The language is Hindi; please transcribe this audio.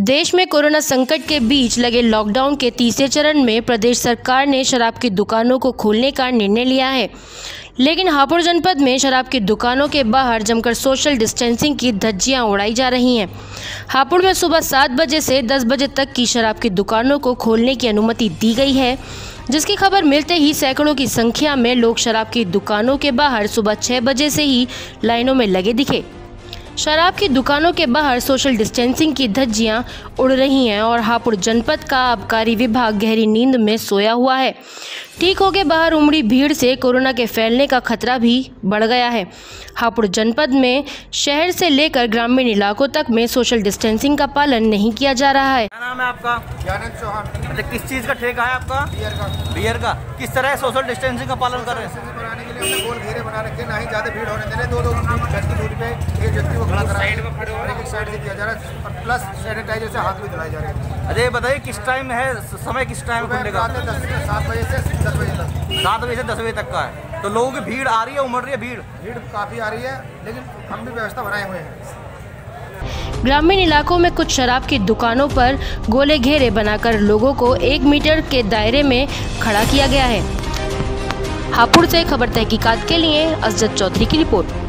देश में कोरोना संकट के बीच लगे लॉकडाउन के तीसरे चरण में प्रदेश सरकार ने शराब की दुकानों को खोलने का निर्णय लिया है। लेकिन हापुड़ जनपद में शराब की दुकानों के बाहर जमकर सोशल डिस्टेंसिंग की धज्जियाँ उड़ाई जा रही हैं। हापुड़ में सुबह सात बजे से दस बजे तक की शराब की दुकानों को खोलने की अनुमति दी गई है, जिसकी खबर मिलते ही सैकड़ों की संख्या में लोग शराब की दुकानों के बाहर सुबह छः बजे से ही लाइनों में लगे दिखे। शराब की दुकानों के बाहर सोशल डिस्टेंसिंग की धज्जियाँ उड़ रही हैं और हापुड़ जनपद का आबकारी विभाग गहरी नींद में सोया हुआ है। ठीक हो के बाहर उमड़ी भीड़ से कोरोना के फैलने का खतरा भी बढ़ गया है। हापुड़ जनपद में शहर से लेकर ग्रामीण इलाकों तक में सोशल डिस्टेंसिंग का पालन नहीं किया जा रहा है। क्या नाम है आपका? ज्ञानंद चौहान। अच्छा किस चीज़ का ठेका है आपका? बियर का। बियर का। किस तरह सोशल डिस्टेंसिंग का पालन कर रहे हैं? बनाने के लिए गोल घेरे बना रखे ना ही ज़्यादा भीड़ होने दे रहे दो दूरी पे एक व्यक्ति को खड़ा करा और एक साइड से किया जा रहा है और प्लस सैनिटाइजर से हाथ भी धुलाई जा रहे हैं। अरे बताइए किस टाइम है समय किस टाइम खुलने का? सात बजे से दस बजे तक। सात बजे से दस बजे तक का है। तो लोगों की भीड़ आ रही है उमड़ रही है भीड़? भीड़ काफ़ी आ रही है लेकिन हम भी व्यवस्था बनाए हुए हैं। ग्रामीण इलाकों में कुछ शराब की दुकानों पर गोले घेरे बनाकर लोगों को एक मीटर के दायरे में खड़ा किया गया है। हापुड़ से खबर तहकीकात के लिए असजद चौधरी की रिपोर्ट।